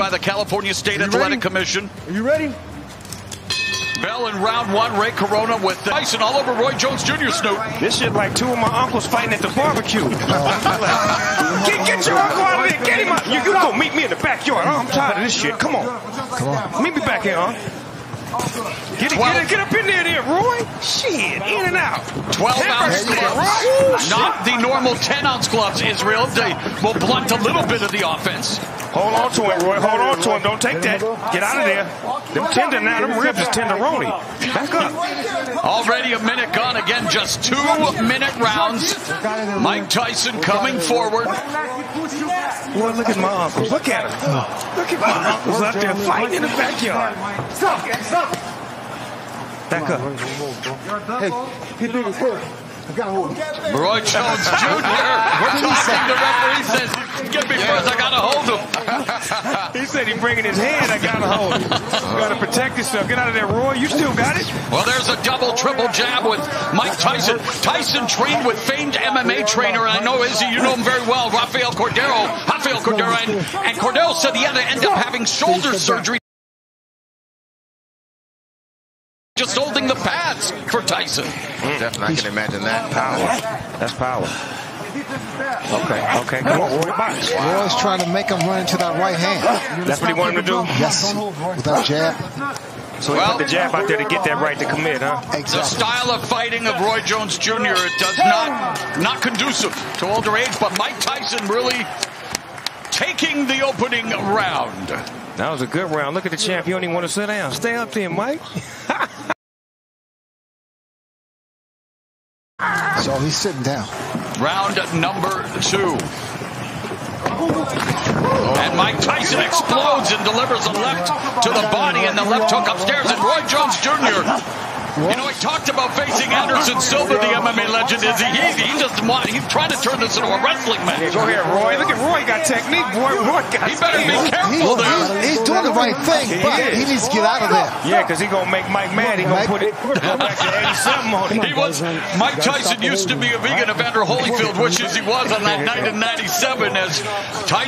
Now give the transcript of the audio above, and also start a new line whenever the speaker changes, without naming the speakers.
by the California State Athletic
ready?
Commission.
Are you ready?
Bell in round one, Ray Corona with Tyson all over Roy Jones Jr. Snoop.
This shit like two of my uncles fighting at the barbecue. Oh, get, get your uncle out of there. Get him out. You, you go meet me in the backyard. I'm tired of this shit. Come on. Come on. Meet me back here, huh? Get, it, get, it, get up in there, there, Roy. Shit, in and out.
12 ounce gloves. Not the normal 10 ounce gloves, Israel. They will blunt a little bit of the offense.
Hold on to him, Roy. Hold on to him. Don't take that. Get out of there. Them tender now. Them ribs is tenderoni. Back up.
Already a minute gone. Again, just two minute rounds. Mike Tyson coming forward.
Boy, look at my uncles. Look at him. Look at my uncles out there fighting in the backyard. Back up.
Hey, he big as hell. I gotta hold him.
Roy Jones Jr. We're talking. The referee says, "Get me first. I gotta hold him."
He said he bringing his hand. I gotta hold it. You gotta protect yourself. Get out of there, Roy. You still got it.
Well, there's a double, triple jab with Mike Tyson. Tyson trained with famed MMA trainer, and I know Izzy, you know him very well, Rafael Cordeiro. Rafael Cordeiro, and, and Cordeiro said he had to end up having shoulder surgery. Just holding the pads for Tyson.
Definitely, I can imagine that.
Power. That's power. Okay. Okay. Come on, Roy. Box.
Roy's trying to make him run into that right hand.
That's what he wanted him to do.
Yes, with that jab.
So he put the jab out there to get that right to commit, huh?
The style of fighting of Roy Jones Jr. it does not not conducive to older age, but Mike Tyson really taking the opening round.
That was a good round. Look at the champ. You don't even want to sit down. Stay up there, Mike.
So he's sitting down.
Round number two. And Mike Tyson explodes and delivers a left to the body and the left hook upstairs. And Roy Jones Jr. You know, he talked about facing Anderson Silva, the MMA legend. Is he? He, he doesn't want. He's trying to turn this into a wrestling match.
Go ahead, Roy. Look at Roy. Got technique. Boy, Roy got
He better be careful
He-
there.
He's doing right thing,
He
but
is.
he needs to get out of there.
Yeah, because he going to make Mike mad. He going to put it back to 87 on
He
it.
was Mike Tyson used to be a vegan. Evander Holyfield which wishes he was on that night in '97 as Tyson.